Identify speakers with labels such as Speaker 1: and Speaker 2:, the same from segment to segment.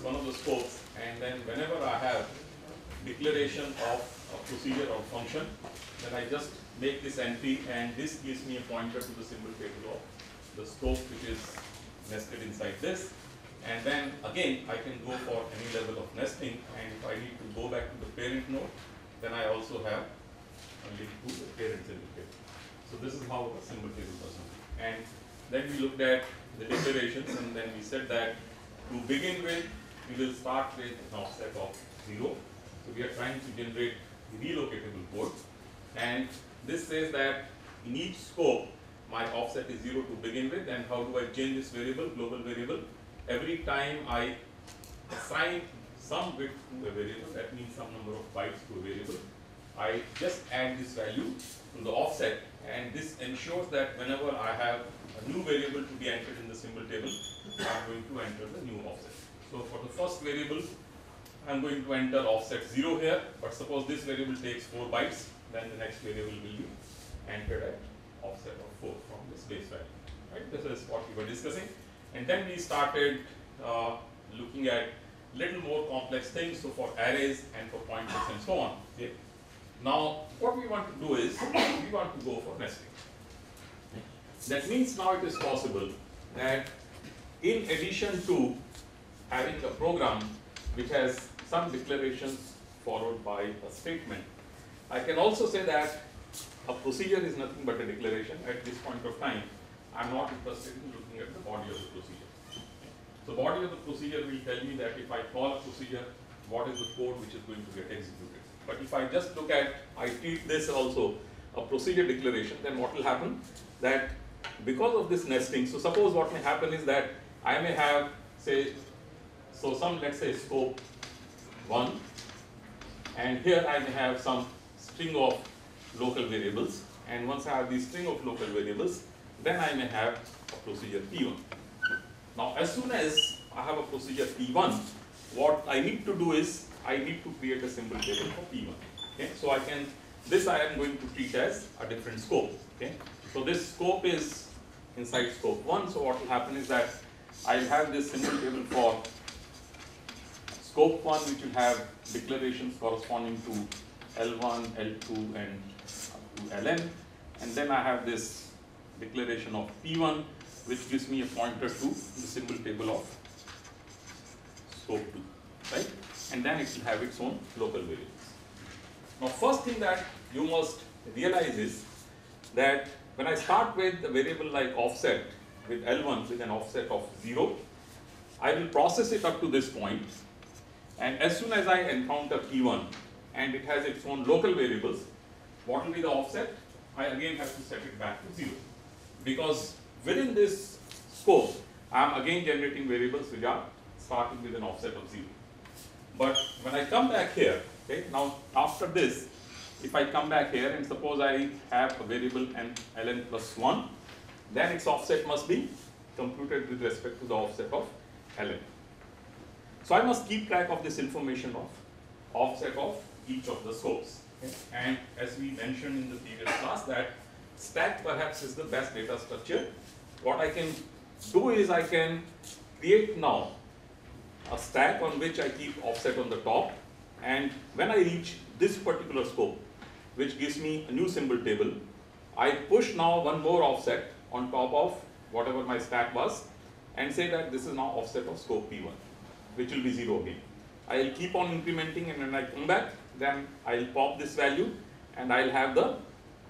Speaker 1: is one of the scopes, and then whenever I have declaration of a procedure or function, then I just make this entry, and this gives me a pointer to the symbol table of the scope which is nested inside this. And then again, I can go for any level of nesting, and if I need to go back to the parent node, then I also have a link to the parent symbol table. So this is how a symbol table looking. And then we looked at the declarations, and then we said that to begin with, we will start with an offset of zero. So we are trying to generate relocatable code, and this says that in each scope, my offset is zero to begin with, and how do I change this variable, global variable? Every time I assign some bit to a variable, that means some number of bytes to a variable, I just add this value to the offset, and this ensures that whenever I have a new variable to be entered in the symbol table, I'm going to enter the new offset. So for the first variable, I'm going to enter offset 0 here, but suppose this variable takes 4 bytes, then the next variable will be entered at offset of 4 from this base value. Right? This is what we were discussing. And then we started uh, looking at little more complex things, so for arrays and for pointers and so on. Okay? Now, what we want to do is, we want to go for nesting. That means now it is possible that in addition to having a program which has some declarations followed by a statement, I can also say that a procedure is nothing but a declaration at this point of time. I'm not interested in looking at the body of the procedure. So body of the procedure will tell me that if I call a procedure, what is the code which is going to get executed. But if I just look at, I treat this also a procedure declaration, then what will happen? That because of this nesting, so suppose what may happen is that I may have, say, so some, let's say, scope 1, and here I have some string of local variables, and once I have this string of local variables, then I may have a procedure P1. Now, as soon as I have a procedure P1, what I need to do is, I need to create a symbol table for P1. Okay, so I can, this I am going to treat as a different scope. Okay, so this scope is inside scope 1, so what will happen is that I'll have this symbol table for scope 1 which will have declarations corresponding to L1, L2 and to Ln and then I have this declaration of P1 which gives me a pointer to the symbol table of scope 2, right? And then it will have its own local variables. Now first thing that you must realize is that when I start with a variable like offset with L1 with an offset of 0, I will process it up to this point and as soon as I encounter P1 and it has its own local variables, what will be the offset? I again have to set it back to 0 because within this scope I am again generating variables which are starting with an offset of 0. But when I come back here, okay, now after this, if I come back here and suppose I have a variable n ln plus 1, then its offset must be computed with respect to the offset of ln. So I must keep track of this information of offset of each of the scopes. And as we mentioned in the previous class that stack perhaps is the best data structure. What I can do is I can create now a stack on which I keep offset on the top and when I reach this particular scope which gives me a new symbol table, I push now one more offset on top of whatever my stack was and say that this is now offset of scope P1 which will be 0 again. I will keep on incrementing and when I come back then I will pop this value and I will have the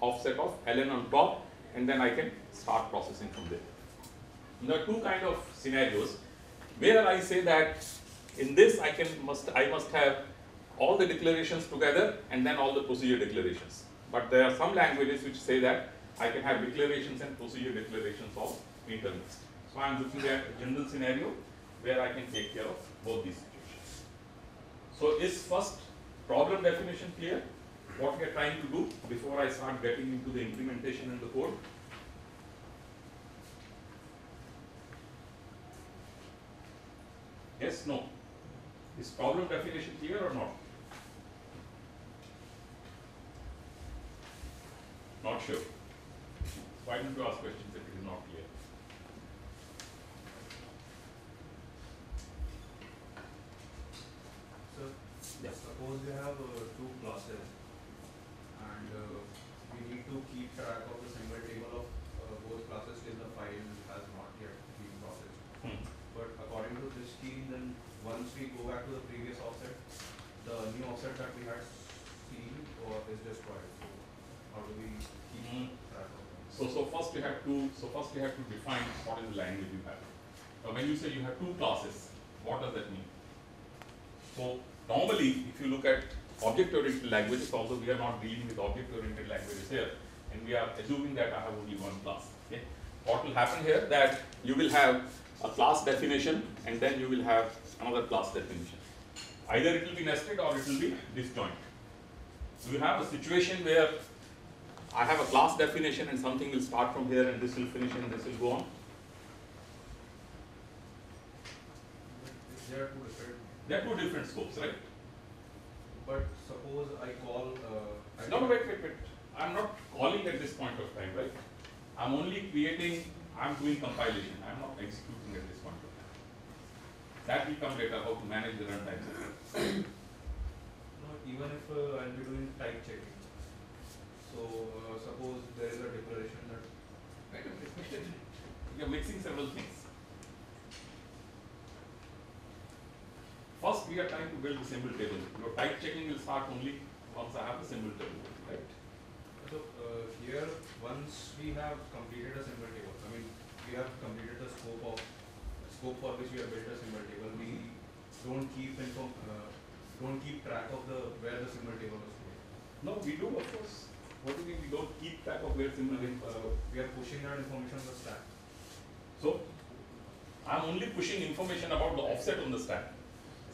Speaker 1: offset of ln on top and then I can start processing from there. There are two kind of scenarios where I say that in this I can must I must have all the declarations together and then all the procedure declarations. But there are some languages which say that I can have declarations and procedure declarations all intermixed. So I'm looking at a general scenario where I can take care of both these situations. So is first problem definition clear? What we are trying to do before I start getting into the implementation in the code? Yes, no. Is problem definition clear or not? Not sure. Why don't you ask questions if it is not clear?
Speaker 2: So,
Speaker 1: Yeah.
Speaker 2: Suppose we have uh, two classes and uh, we need to keep track of the single table of uh, both classes till the file has not yet been processed.
Speaker 1: Hmm.
Speaker 2: But according to this scheme, then once we go back to the previous offset, the new offset that we had seen or is destroyed. So how do we keep
Speaker 1: Mm.
Speaker 2: track of them?
Speaker 1: So, so first you have to, so first you have to define what is the language you have. Now when you say you have two classes, what does that mean? So normally, if you look at object-oriented languages, although we are not dealing with object-oriented languages here, and we are assuming that I have only one class. Okay? What will happen here that you will have a class definition and then you will have another class definition. Either it will be nested or it will be disjoint. So you have a situation where I have a class definition and something will start from here and this will finish and this will go on.
Speaker 2: Are two different.
Speaker 1: There are two different scopes, right?
Speaker 2: But suppose I call. Uh, I
Speaker 1: No, wait, wait, wait. I'm not calling at this point of time, right? I'm only creating, I'm doing compilation, I'm not executing at this point of time. That will come later, how to manage the runtime.
Speaker 2: No, even if uh, I'll be doing type checking. So uh, suppose there is a declaration that
Speaker 1: Wait a wait a minute. You're mixing several things. First, we are trying to build the symbol table. Your type checking will start only once I have the symbol table, right?
Speaker 2: so uh, here once we have completed a symbol table. I mean we have completed the scope of scope for which we have built a symbol table. We don't keep inform uh, don't keep track of the where the symbol table is stored.
Speaker 1: No, we do, of course. What do you mean we don't keep track of where symbol
Speaker 2: I mean,
Speaker 1: is?
Speaker 2: uh, we are pushing that information on the stack.
Speaker 1: So, I'm only pushing information about the offset on the stack.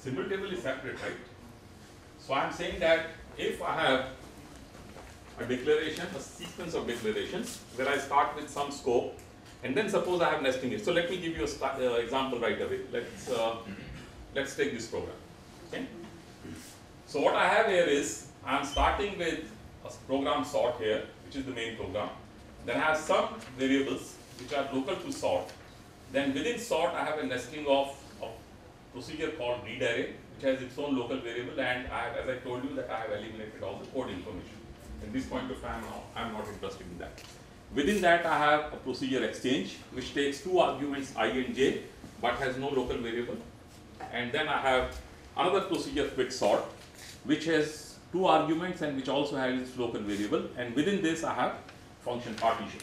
Speaker 1: Symbol table is separate, right? So I'm saying that if I have a declaration, a sequence of declarations, where I start with some scope, and then suppose I have nesting it. So let me give you an uh, example right away. Let's uh, let's take this program. Okay. So what I have here is I'm starting with a program sort here, which is the main program. Then I have some variables which are local to sort. Then within sort I have a nesting of procedure called read array, which has its own local variable, and I have, as I told you that I have eliminated all the code information. At this point of time now, I'm not interested in that. Within that I have a procedure exchange, which takes two arguments i and j, but has no local variable. And then I have another procedure quick sort, which has two arguments and which also has its local variable. And within this I have function partition.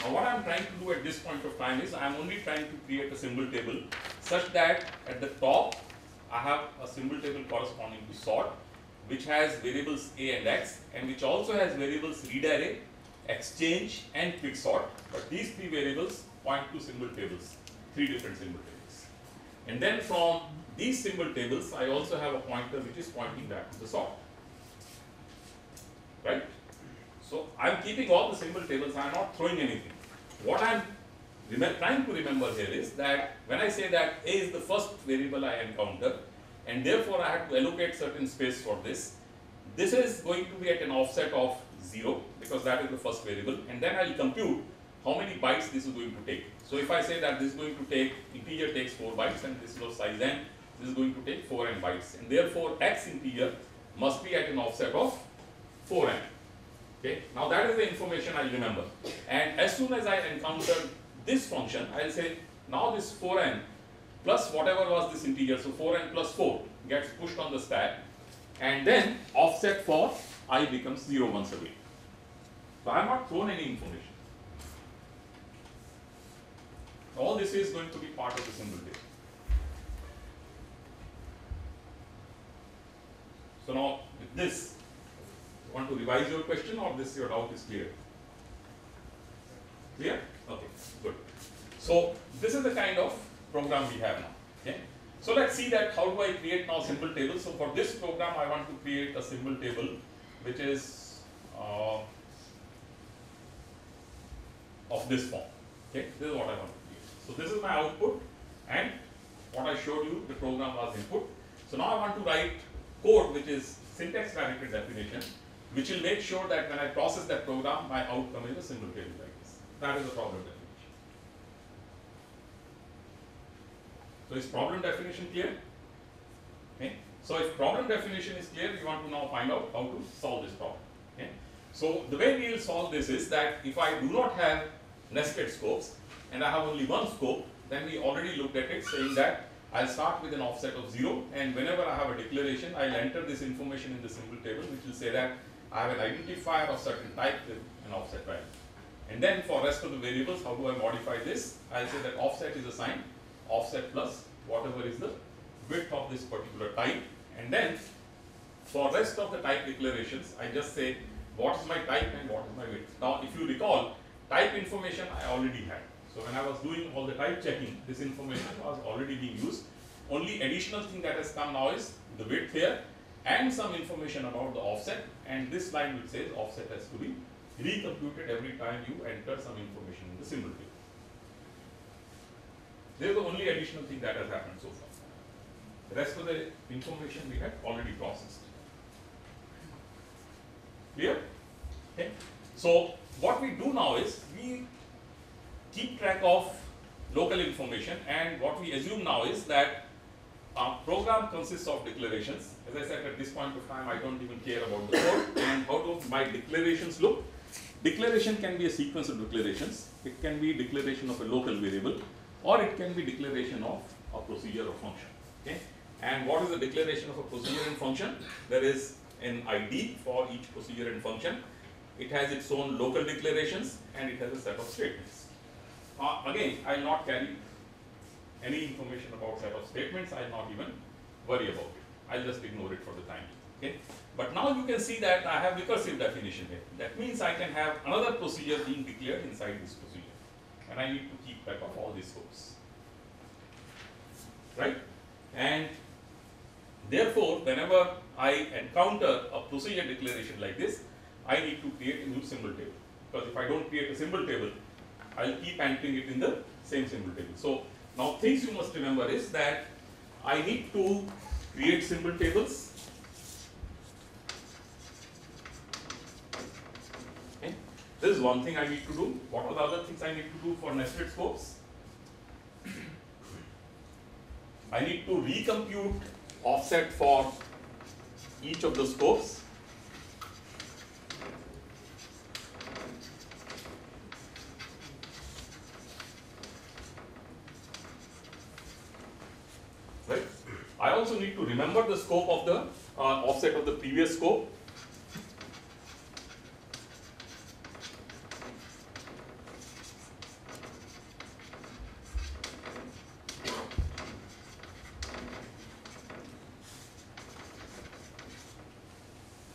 Speaker 1: Now what I'm trying to do at this point of time is I'm only trying to create a symbol table such that at the top I have a symbol table corresponding to sort which has variables a and x and which also has variables read array, exchange and quick sort. But these three variables point to symbol tables, three different symbol tables. And then from these symbol tables I also have a pointer which is pointing back to the sort. Right? So I'm keeping all the symbol tables, I'm not throwing anything. What I'm trying to remember here is that when I say that A is the first variable I encounter, and therefore I have to allocate certain space for this, this is going to be at an offset of 0 because that is the first variable, and then I'll compute how many bytes this is going to take. So if I say that this is going to take, integer takes 4 bytes and this is of size n, this is going to take 4n bytes, and therefore x integer must be at an offset of 4n. Okay, now that is the information I remember. And as soon as I encounter this function, I'll say now this 4n plus whatever was this integer, so 4n plus 4 gets pushed on the stack, and then offset for i becomes 0 once again. So I have not thrown any information. All this is going to be part of the symbol table. So now with this, to revise your question or this your doubt is clear? Clear? Okay, good. So this is the kind of program we have now. Okay. So let's see that how do I create now symbol table. So for this program, I want to create a symbol table which is uh, of this form. Okay, this is what I want to create. So this is my output, and what I showed you, the program was input. So now I want to write code which is syntax directed definition, which will make sure that when I process that program, my outcome is a symbol table like this. That is the problem definition. So is problem definition clear? Okay. So if problem definition is clear, we want to now find out how to solve this problem. Okay. So the way we will solve this is that if I do not have nested scopes and I have only one scope, then we already looked at it saying that I'll start with an offset of 0 and whenever I have a declaration, I'll enter this information in the symbol table which will say that I have an identifier of certain type with an offset value. And then for rest of the variables, how do I modify this? I'll say that offset is assigned offset plus whatever is the width of this particular type and then for rest of the type declarations, I just say what is my type and what is my width. Now if you recall, type information I already had. So when I was doing all the type checking, this information was already being used. Only additional thing that has come now is the width here and some information about the offset and this line which says offset has to be recomputed every time you enter some information in the symbol table. This is the only additional thing that has happened so far. The rest of the information we had already processed. Clear? Okay. So what we do now is we keep track of local information and what we assume now is that our program consists of declarations. As I said at this point of time I don't even care about the code and how do my declarations look. Declaration can be a sequence of declarations. It can be declaration of a local variable or it can be declaration of a procedure or function. Okay? And what is the declaration of a procedure and function? There is an ID for each procedure and function. It has its own local declarations and it has a set of statements. Uh, again, I will not carry any information about set of statements, I will not even worry about it. I will just ignore it for the time. Okay? But now you can see that I have recursive definition here. That means I can have another procedure being declared inside this procedure. And I need to keep track of all these scopes. Right? And therefore, whenever I encounter a procedure declaration like this, I need to create a new symbol table. Because if I don't create a symbol table, I'll keep entering it in the same symbol table. So now things you must remember is that I need to create symbol tables. This is one thing I need to do. What are the other things I need to do for nested scopes? I need to recompute offset for each of the scopes. Right? I also need to remember the scope of the uh, offset of the previous scope.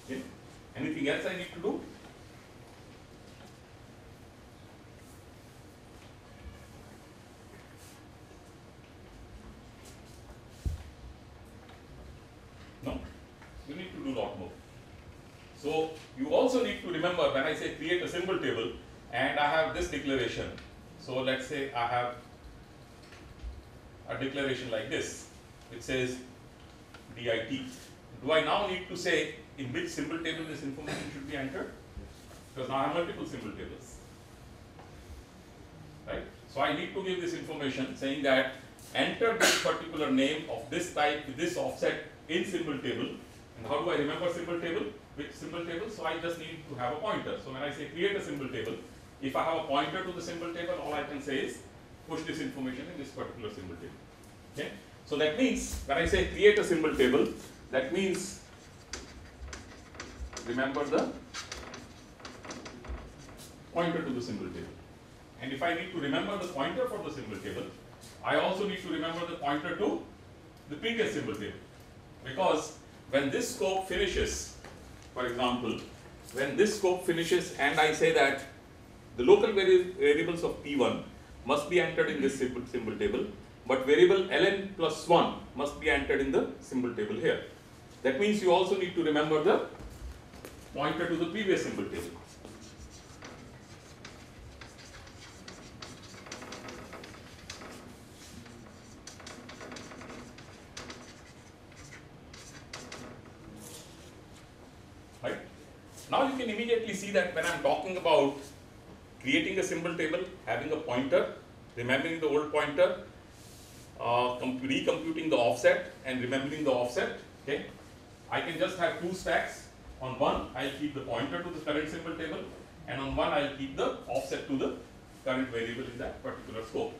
Speaker 1: Okay. Anything else I need to do? No, you need to do a lot more. So you also need to remember when I say create a symbol table and I have this declaration. So let's say I have a declaration like this, It says DIT. Do I now need to say in which symbol table this information should be entered? Because now I have multiple symbol tables. Right? So I need to give this information saying that enter this particular name of this type this offset in symbol table. And how do I remember symbol table? Which symbol table? So I just need to have a pointer. So when I say create a symbol table, if I have a pointer to the symbol table, all I can say is push this information in this particular symbol table. Okay? So that means when I say create a symbol table, that means remember the pointer to the symbol table. And if I need to remember the pointer for the symbol table, I also need to remember the pointer to the previous symbol table. Because when this scope finishes, for example, when this scope finishes and I say that the local vari variables of P1 must be entered in this symbol, symbol table, but variable ln plus 1 must be entered in the symbol table here. That means you also need to remember the pointer to the previous symbol table. Right? Now you can immediately see that when I'm talking about creating a symbol table, having a pointer, remembering the old pointer, uh, recomputing the offset and remembering the offset, okay, I can just have two stacks. On one, I'll keep the pointer to the current symbol table, and on one, I'll keep the offset to the current variable in that particular scope.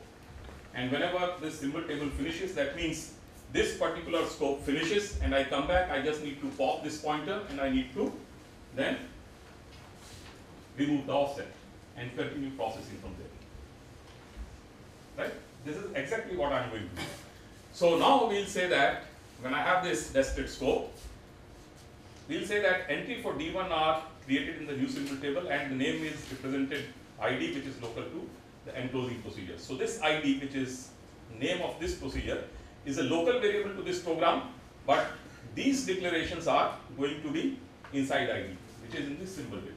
Speaker 1: And whenever this symbol table finishes, that means this particular scope finishes, and I come back, I just need to pop this pointer, and I need to then remove the offset and continue processing from there. Right? This is exactly what I'm going to do. So now we'll say that when I have this nested scope, we'll say that entry for D1 are created in the new symbol table and the name is represented ID which is local to the enclosing procedure. So this ID which is name of this procedure is a local variable to this program but these declarations are going to be inside ID which is in this symbol table.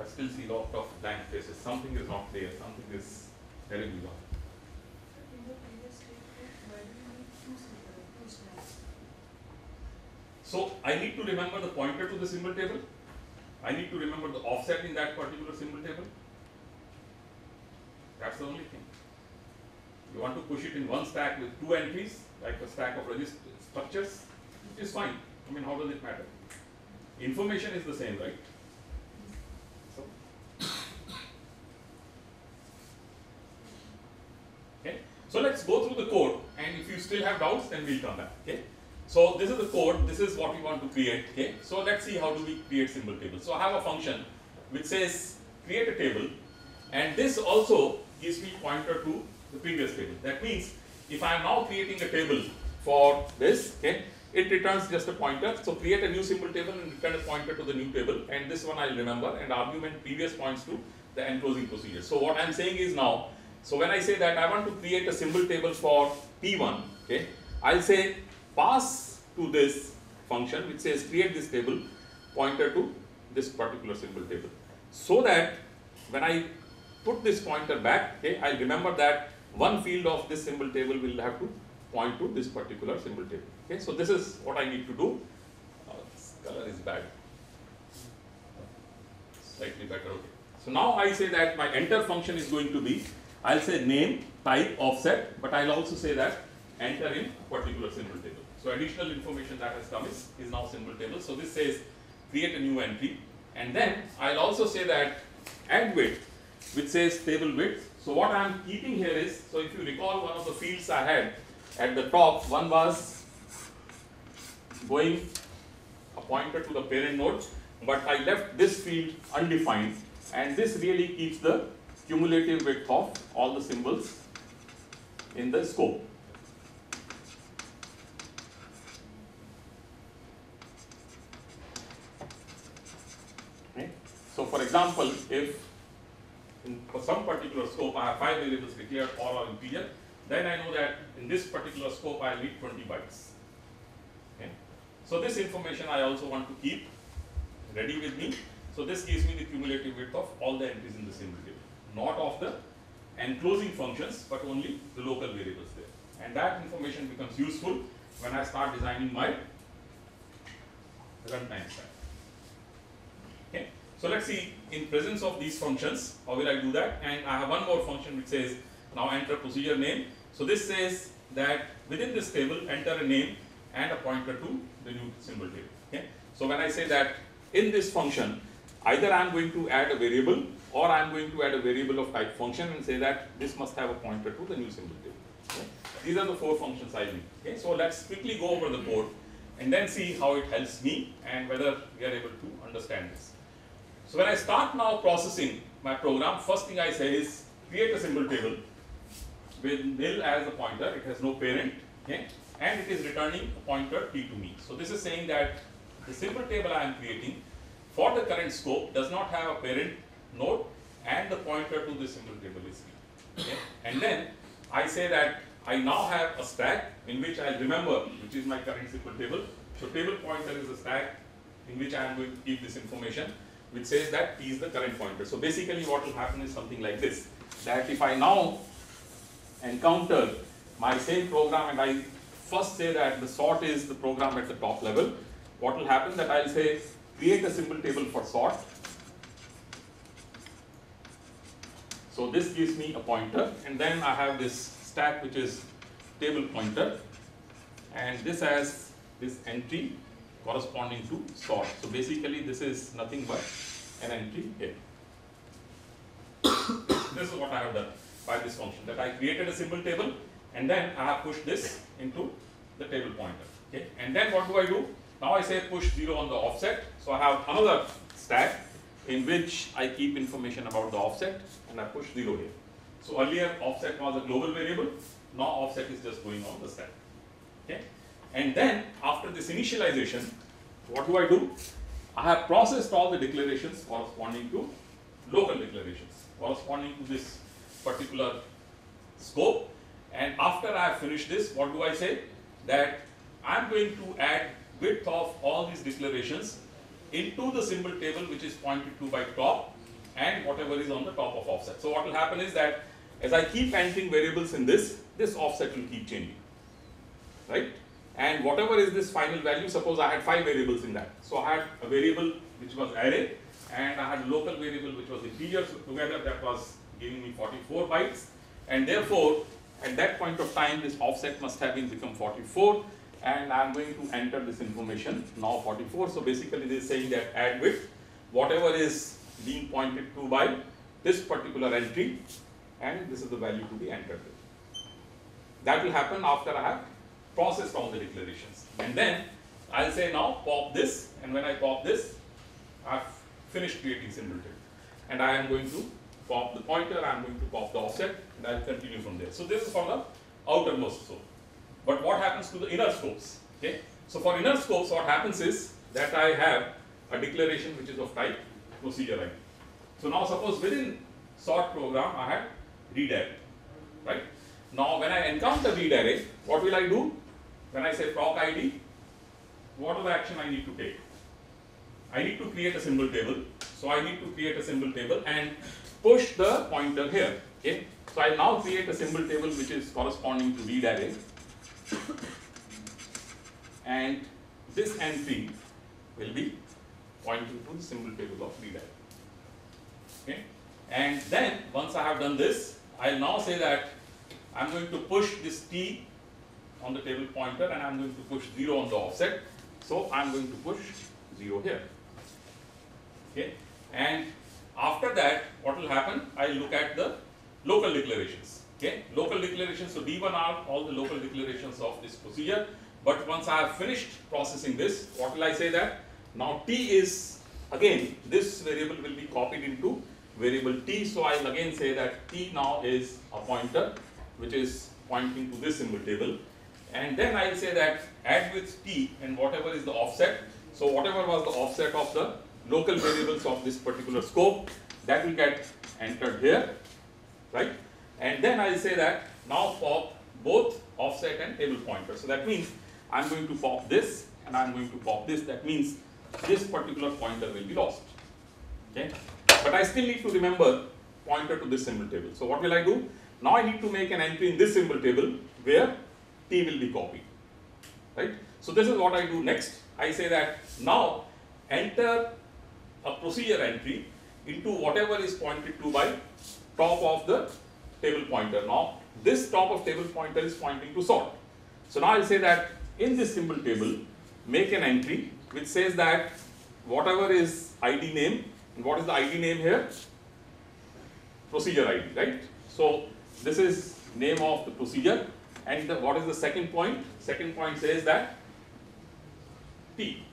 Speaker 1: I still see a lot of blank faces. Something is not there. Something is terribly wrong.
Speaker 3: The?
Speaker 1: So I need to remember the pointer to the symbol table. I need to remember the offset in that particular symbol table. That's the only thing. You want to push it in one stack with two entries, like a stack of register structures, it is fine. I mean, how does it matter? Information is the same, right? So, okay. So let's go through the code, and if you still have doubts, then we'll come back. Okay. So this is the code. This is what we want to create. Okay. So let's see how do we create symbol table. So I have a function which says create a table, and this also gives me pointer to the previous table. That means if I am now creating a table for this, okay, it returns just a pointer. So create a new symbol table and return a pointer to the new table. And this one I'll remember and argument previous points to the enclosing procedure. So what I'm saying is now, so when I say that I want to create a symbol table for P1, okay, I'll say pass to this function which says create this table pointer to this particular symbol table. So that when I put this pointer back, okay, I'll remember that one field of this symbol table will have to point to this particular symbol table. Okay, so this is what I need to do. Uh, color is bad. Slightly better. Okay. So now I say that my enter function is going to be, I'll say name, type, offset, but I'll also say that enter in particular symbol table. So additional information that has come is, is now symbol table. So this says create a new entry, and then I'll also say that add width, which says table width. So what I'm keeping here is, so if you recall one of the fields I had at the top, one was going a pointer to the parent node, but I left this field undefined, and this really keeps the cumulative width of all the symbols in the scope. Okay. So for example, if in for some particular scope I have five variables declared all are integer, then I know that in this particular scope I need 20 bytes. Okay. So this information I also want to keep ready with me. So this gives me the cumulative width of all the entries in the symbol table, not of the enclosing functions, but only the local variables there. And that information becomes useful when I start designing my runtime stack. So let's see in presence of these functions, how will I do that? And I have one more function which says now enter procedure name. So this says that within this table enter a name and a pointer to the new symbol table. Okay. So when I say that in this function, either I am going to add a variable or I am going to add a variable of type function and say that this must have a pointer to the new symbol table. Okay. These are the four functions I need. Okay. So let's quickly go over the code and then see how it helps me and whether we are able to understand this. So when I start now processing my program, first thing I say is create a symbol table with nil as a pointer, it has no parent, okay? and it is returning a pointer t to me. So this is saying that the symbol table I am creating for the current scope does not have a parent node and the pointer to the symbol table is t. Okay? And then I say that I now have a stack in which I remember which is my current symbol table. So table pointer is a stack in which I am going to keep this information which says that t is the current pointer. So basically what will happen is something like this that if I now encounter my same program and I first say that the sort is the program at the top level, what will happen that I'll say create a symbol table for sort. So this gives me a pointer and then I have this stack which is table pointer and this has this entry corresponding to sort. So basically this is nothing but an entry here. this is what I have done by this function that I created a symbol table and then I have pushed this into the table pointer. Okay, and then what do I do? Now I say push zero on the offset. So I have another stack in which I keep information about the offset and I push zero here. So earlier offset was a global variable, now offset is just going on the stack. Okay, and then after this initialization, what do I do? I have processed all the declarations corresponding to local declarations corresponding to this particular scope and after I have finished this, what do I say? That I am going to add width of all these declarations into the symbol table which is pointed to by top and whatever is on the top of offset. So what will happen is that as I keep entering variables in this, this offset will keep changing, right? And whatever is this final value, suppose I had five variables in that. So I had a variable which was array and I had a local variable which was integer, so together that was giving me 44 bytes and therefore at that point of time this offset must have been become 44 and I am going to enter this information now 44. So basically this is saying that add width whatever is being pointed to by this particular entry and this is the value to be entered with. That will happen after I have processed all the declarations and then I'll say now pop this and when I pop this I've finished creating symbol table and I am going to pop the pointer, I am going to pop the offset and I'll continue from there. So this is for the outermost scope. But what happens to the inner scopes? Okay. So for inner scopes, what happens is that I have a declaration which is of type procedure ID. So now suppose within sort program I had read right? Now when I encounter array, what will I do? When I say proc ID, what are the action I need to take? I need to create a symbol table. So I need to create a symbol table and push the pointer here. Okay. So I now create a symbol table which is corresponding to array. And this entry will be pointing to the symbol table of array. Okay. And then once I have done this, I'll now say that I'm going to push this t on the table pointer and I'm going to push 0 on the offset. So I'm going to push 0 here. Okay. And after that, what will happen? I'll look at the local declarations. Okay. Local declarations, so D1 are all the local declarations of this procedure. But once I have finished processing this, what will I say that? Now T is, again, this variable will be copied into variable T. So I'll again say that T now is a pointer which is pointing to this symbol table. And then I'll say that add width T and whatever is the offset. So whatever was the offset of the local variables of this particular scope, that will get entered here, right? And then I'll say that now pop both offset and table pointer. So that means I'm going to pop this and I'm going to pop this. That means this particular pointer will be lost. Okay? But I still need to remember pointer to this symbol table. So what will I do? Now I need to make an entry in this symbol table where t will be copied. Right? So this is what I do next. I say that now enter a procedure entry into whatever is pointed to by top of the table pointer. Now this top of table pointer is pointing to sort. So now I'll say that in this symbol table make an entry which says that whatever is ID name and what is the ID name here? Procedure ID, right? So this is name of the procedure and the, what is the second point? Second point says that T.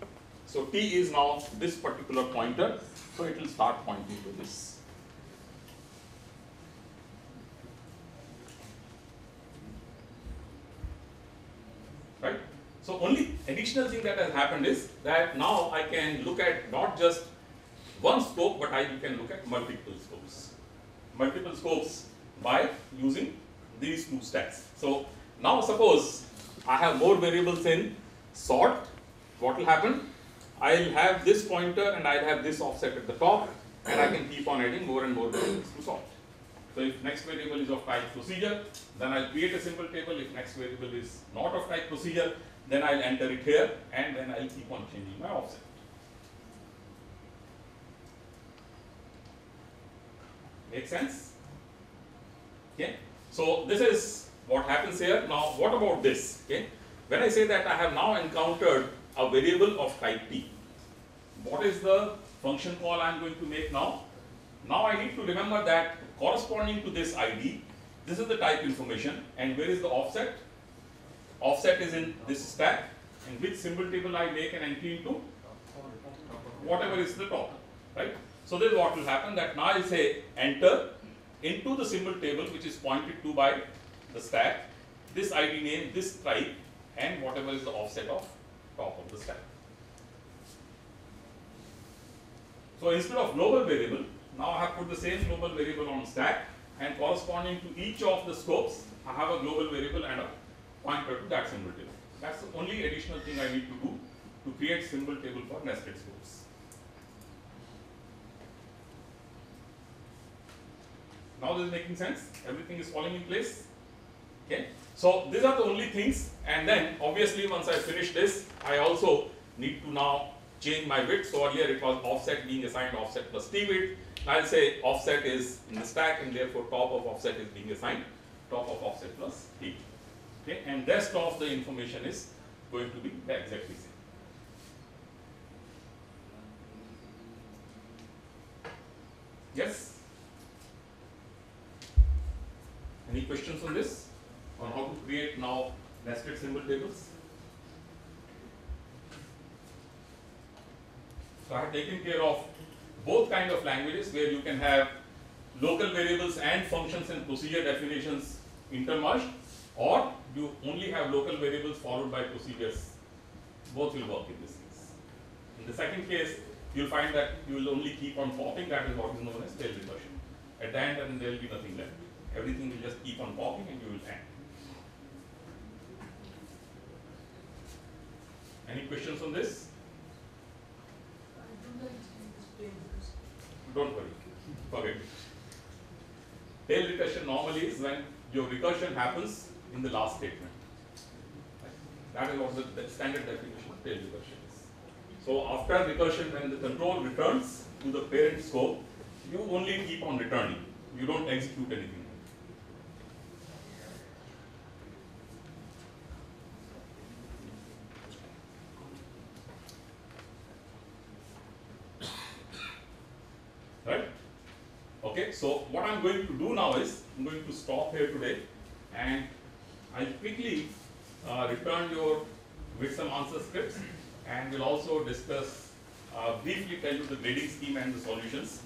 Speaker 1: So T is now this particular pointer, so it will start pointing to this. Right? So only additional thing that has happened is that now I can look at not just one scope, but I can look at multiple scopes. Multiple scopes by using these two stacks. So now suppose I have more variables in sort, what will happen? I'll have this pointer and I'll have this offset at the top and I can keep on adding more and more variables to sort. So if next variable is of type procedure, then I'll create a symbol table. If next variable is not of type procedure, then I'll enter it here and then I'll keep on changing my offset. Make sense? Okay. So this is what happens here. Now what about this? Okay. When I say that I have now encountered a variable of type t, what is the function call I am going to make now? Now I need to remember that corresponding to this ID, this is the type information and where is the offset? Offset is in this stack and which symbol table I make an entry into? Whatever is the top, right? So this is what will happen that now I say enter into the symbol table which is pointed to by the stack, this ID name, this type and whatever is the offset of top of the stack. So instead of global variable, now I have put the same global variable on stack and corresponding to each of the scopes, I have a global variable and a pointer to that symbol table. That's the only additional thing I need to do to create symbol table for nested scopes. Now this is making sense? Everything is falling in place? Okay. So these are the only things and then obviously once I finish this, I also need to now change my width. So earlier it was offset being assigned offset plus t width. I'll say offset is in the stack and therefore top of offset is being assigned top of offset plus t. Okay, and rest of the information is going to be exactly same. Yes? Any questions on this? On how to create now nested symbol tables? So I have taken care of both kind of languages where you can have local variables and functions and procedure definitions intermerged or you only have local variables followed by procedures. Both will work in this case. In the second case, you'll find that you will only keep on popping, that is what is known as tail recursion. At the end, and there will be nothing left. Everything will just keep on popping and you will end. Any questions on this? Don't worry, forget it. Tail recursion normally is when your recursion happens in the last statement. That is what the, the standard definition of tail recursion is. So after recursion, when the control returns to the parent scope, you only keep on returning. You don't execute anything. Right? Okay, so what I'm going to do now is, I'm going to stop here today and I'll quickly uh, return your with some answer scripts and we'll also discuss, uh, briefly tell you the grading scheme and the solutions.